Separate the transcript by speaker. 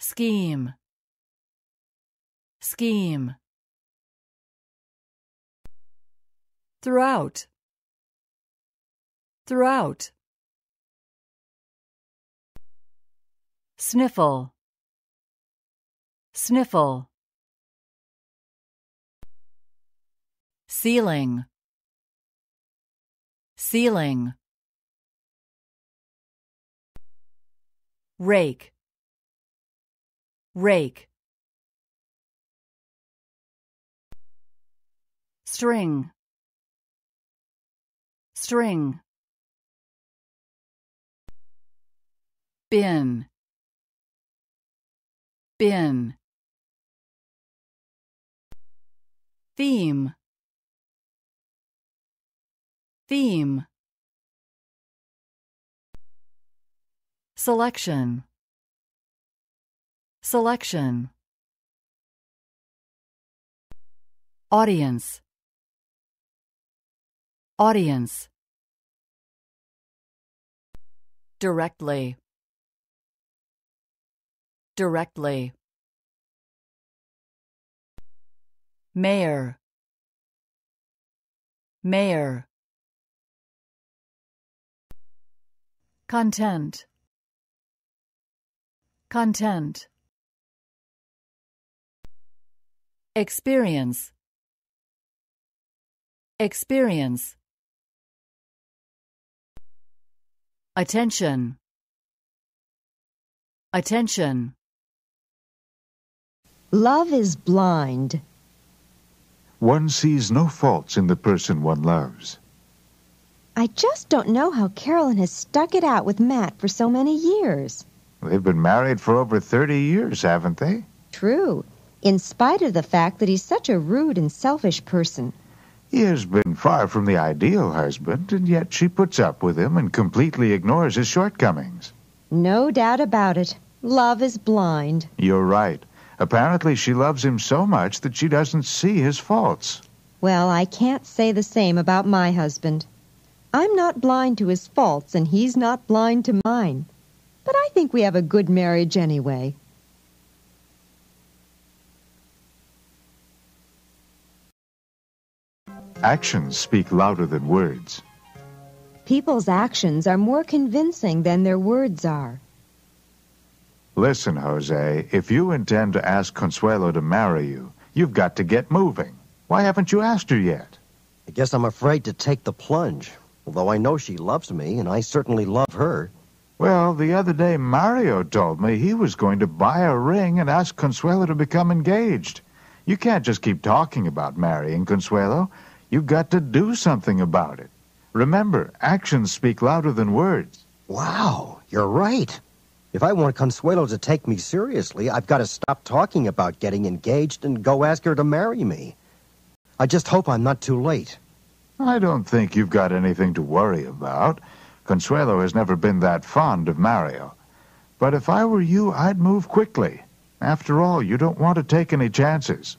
Speaker 1: scheme. Scheme. Throughout. Throughout. Sniffle. Sniffle. Ceiling. Ceiling. Rake rake. String. String. Bin. Bin. Theme. Theme. Selection selection. Audience. Audience. Directly. Directly. Mayor. Mayor. Content. Content experience experience attention attention
Speaker 2: Love is blind.
Speaker 3: One sees no faults in the person one loves.
Speaker 2: I just don't know how Carolyn has stuck it out with Matt for so many years.
Speaker 3: They've been married for over 30 years, haven't they?
Speaker 2: True, in spite of the fact that he's such a rude and selfish person.
Speaker 3: He has been far from the ideal husband, and yet she puts up with him and completely ignores his shortcomings.
Speaker 2: No doubt about it. Love is blind.
Speaker 3: You're right. Apparently, she loves him so much that she doesn't see his faults.
Speaker 2: Well, I can't say the same about my husband. I'm not blind to his faults, and he's not blind to mine. But I think we have a good marriage anyway.
Speaker 3: Actions speak louder than words.
Speaker 2: People's actions are more convincing than their words are.
Speaker 3: Listen, Jose, if you intend to ask Consuelo to marry you, you've got to get moving. Why haven't you asked her yet?
Speaker 4: I guess I'm afraid to take the plunge, although I know she loves me, and I certainly love her.
Speaker 3: Well, the other day Mario told me he was going to buy a ring and ask Consuelo to become engaged. You can't just keep talking about marrying Consuelo. You've got to do something about it. Remember, actions speak louder than words.
Speaker 4: Wow, you're right. If I want Consuelo to take me seriously, I've got to stop talking about getting engaged and go ask her to marry me. I just hope I'm not too late.
Speaker 3: I don't think you've got anything to worry about. Consuelo has never been that fond of Mario. But if I were you, I'd move quickly. After all, you don't want to take any chances.